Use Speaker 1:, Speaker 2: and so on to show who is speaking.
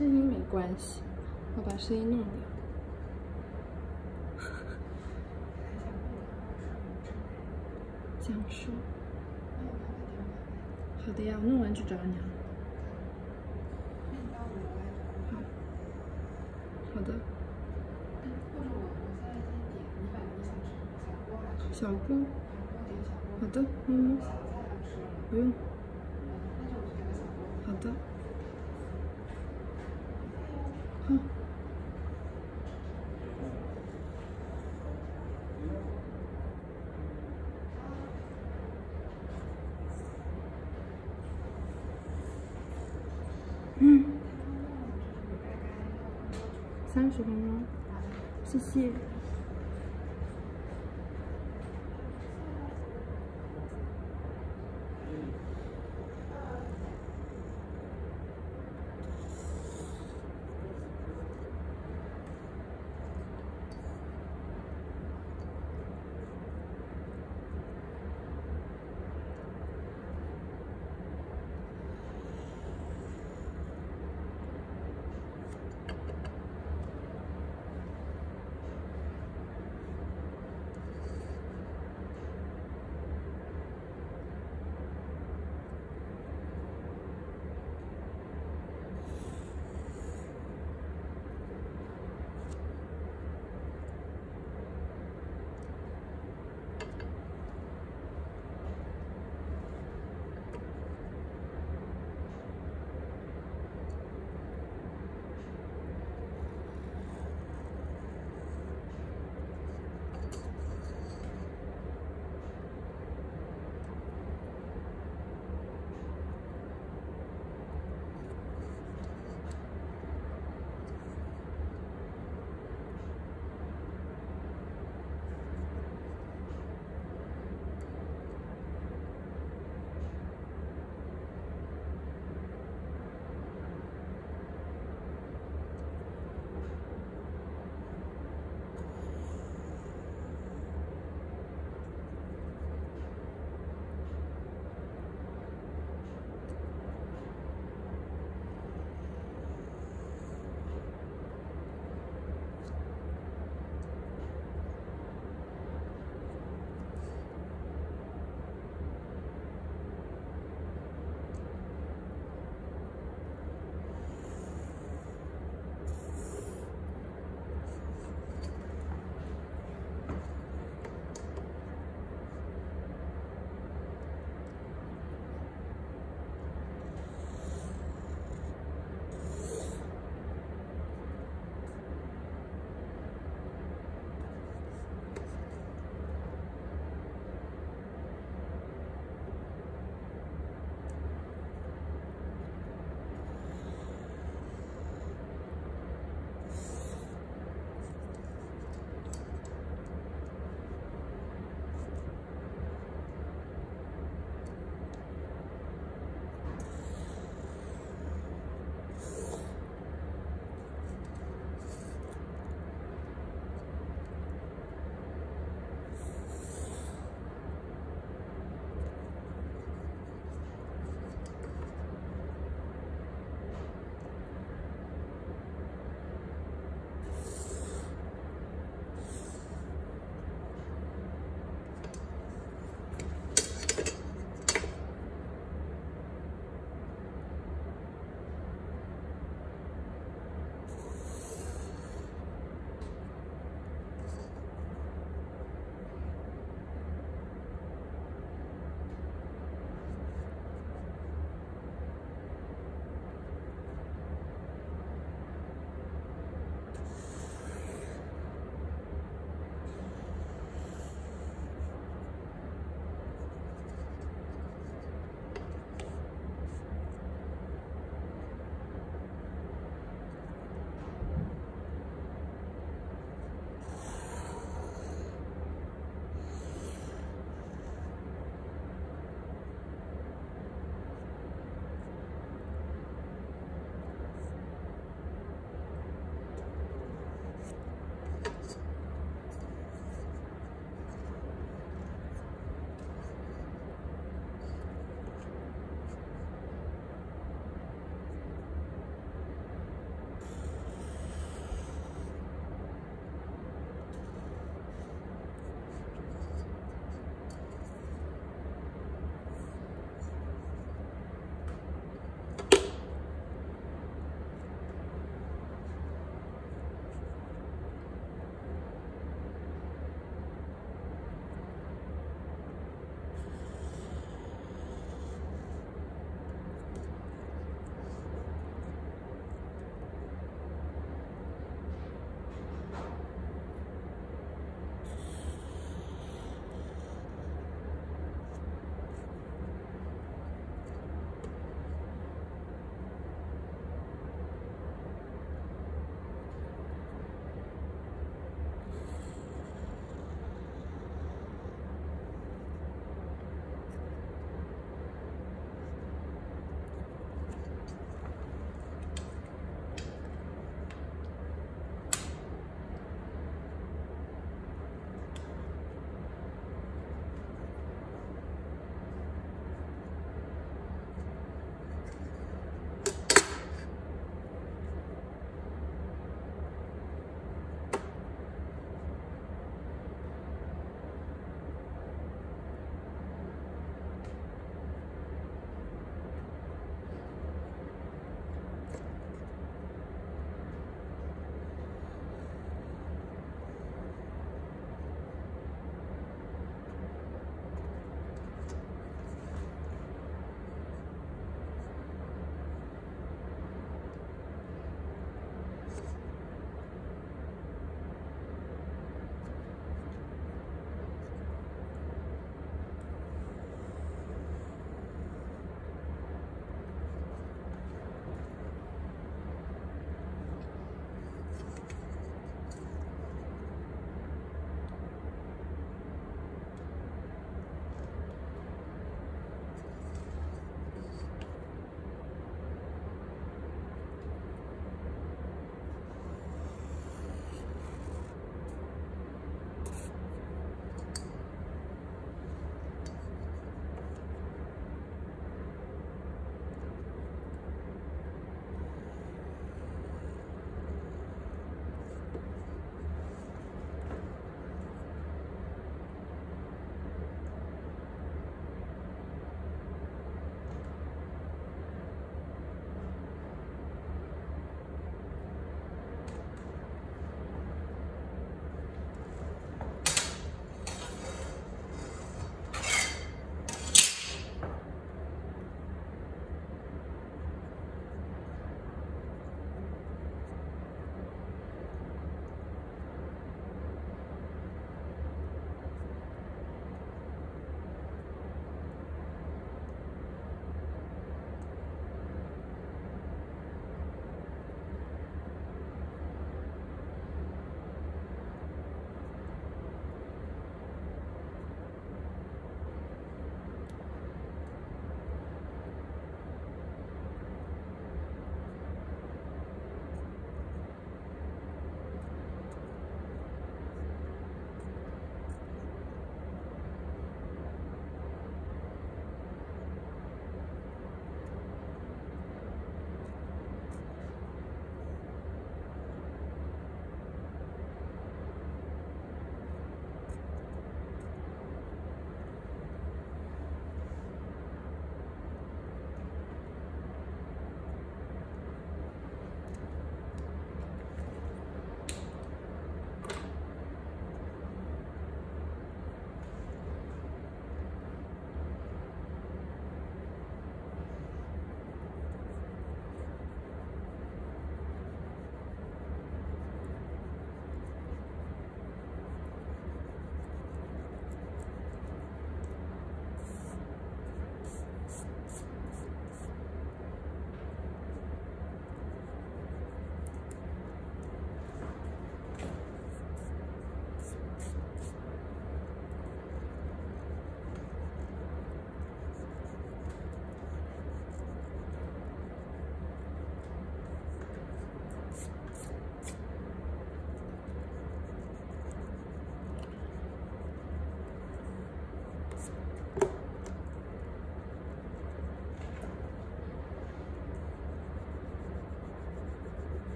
Speaker 1: 声音没关系，我把声音弄掉。想说。好的呀，我弄完就找你啊。好。好的。小锅。好的，嗯。不用。好的。好。嗯。三十分钟，谢谢。